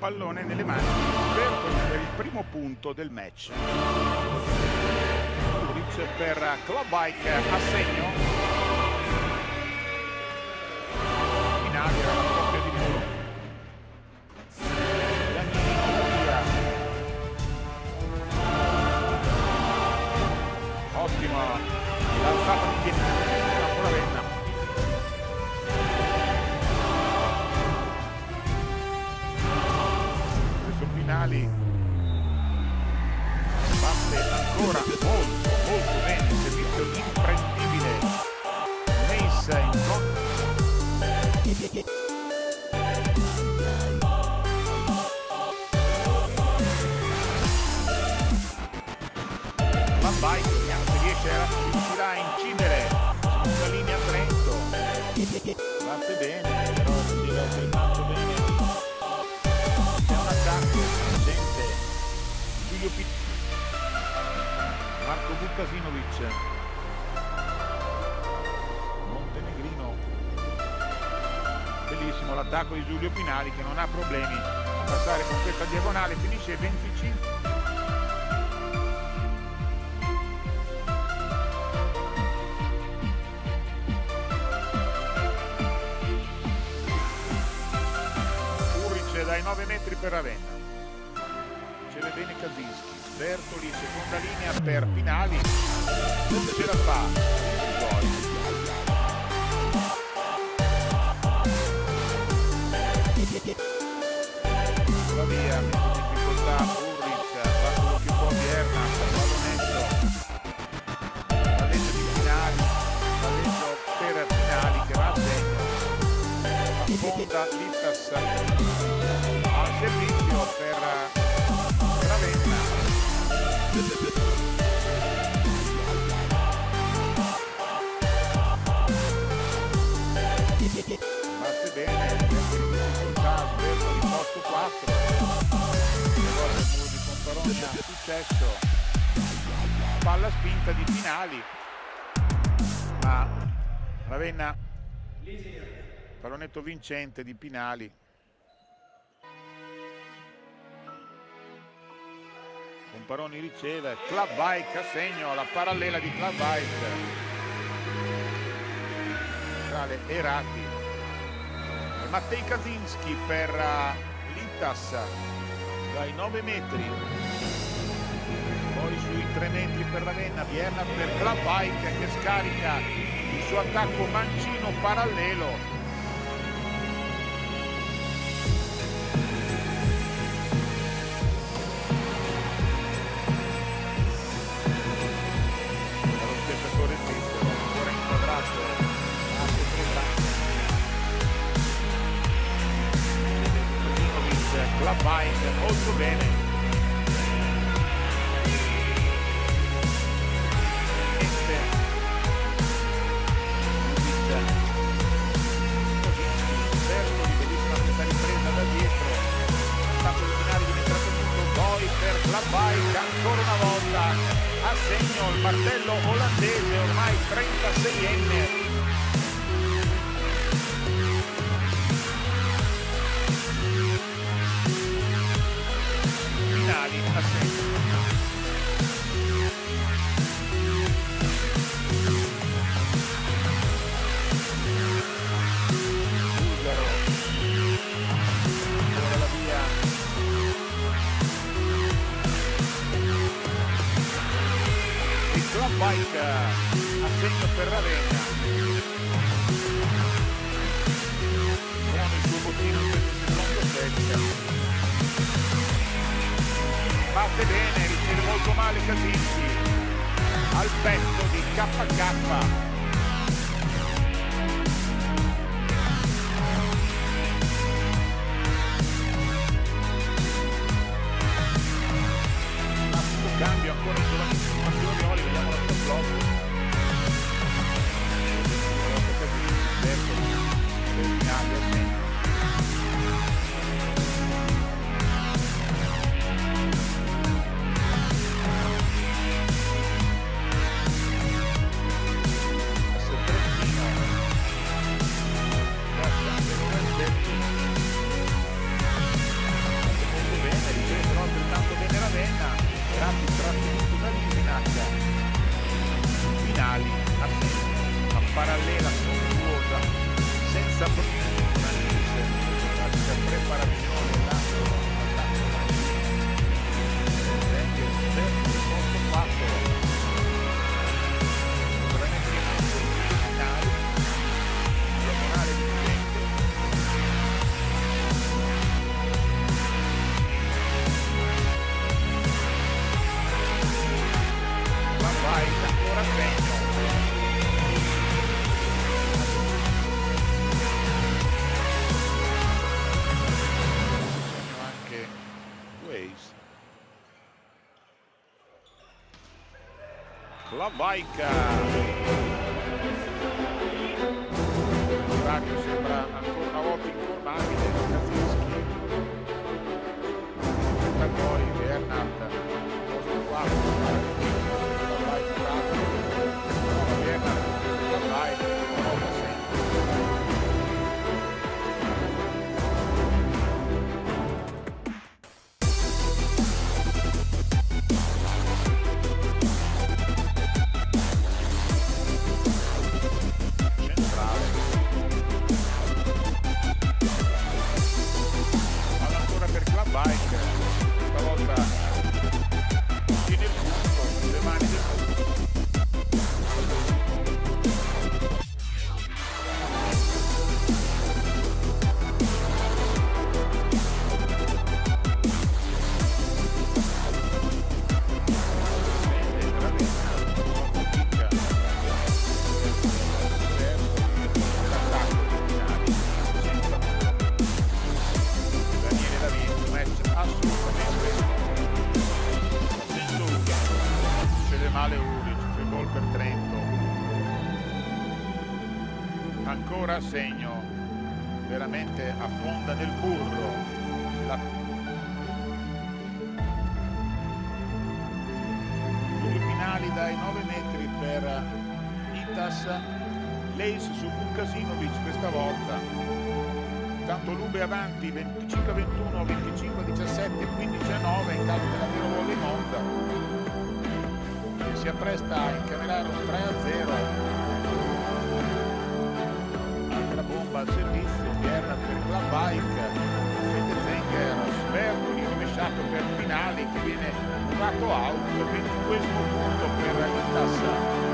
pallone nelle mani per il primo punto del match. Blitz per Club Bike a segno. Finale era batte ancora molto molto bene servizio imprendibile. Mace in co- Van Bike vediamo se riesce a, riuscirà a incidere sulla linea Trento. Parte bene però un attacco Marco Vukasinovic Montenegrino. Bellissimo l'attacco di Giulio Pinali che non ha problemi a passare con questa diagonale finisce 25 Urric dai 9 metri per Ravenna. Ce l'è bene Kazinski Bertoli seconda linea per Pinali. Questo ce la fa va via difficoltà Urric fa quello che può Biernas pallonetto palletto di Pinali per Pinali che a segno Littas al servizio per bene, difficoltà, sberto di posto 4. Due volte il muro di Contarone ha successo. Palla spinta di finali. Ma Ravenna, pallonetto vincente di Pinali. Comparoni riceve, Club Bike a segno, la parallela di Club Bike. Centrale Erati. Mattei Kazinski per uh, Littas dai 9 metri. Poi sui 3 metri per Ravenna, Vienna per Bike che scarica il suo attacco mancino parallelo. A segno il martello olandese ormai 36enne finali a segno batte bene riceve molto male Kazinski al petto di KK not listening. rassegno. anche Waves. La Vaica! L'orario sembra ancora una volta informabile da Kazinski. Giocatori di Ernat, posto quadro. Segno, veramente affonda nel burro. La Giulio Pinali dai 9 metri per Itas, Leis su Vukasinovic questa volta. Intanto Lube avanti 25 a 21, 25 a 17, 15 a 9 in caso della Vero Volley Monza che si appresta a incamerare un 3 al servizio Bernard per Club Bike. Fede Zenger Spertoli rovesciato per Finali che viene fatto out 22 punto per il Tassa